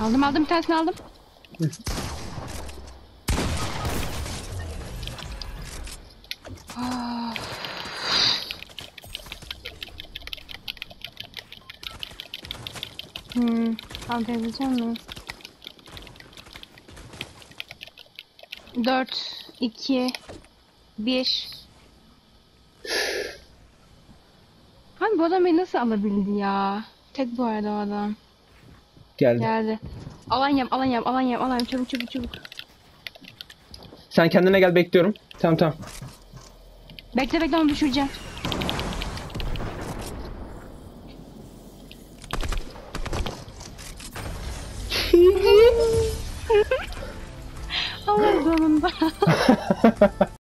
Aldım aldım bir tanesini aldım. Ah. Hmm, kaldırabileceğim mi? 4, 2, 1. Abi bu adam beni nasıl alabildi ya? Tek bu arada o adam. Geldi. Geldi. Alanyam, alanyam, alanyam, alanyam. Çabuk, çabuk, çabuk. Sen kendine gel bekliyorum. Tamam, tamam. Bekle, bekle onu düşüreceğim. Allah zorunda.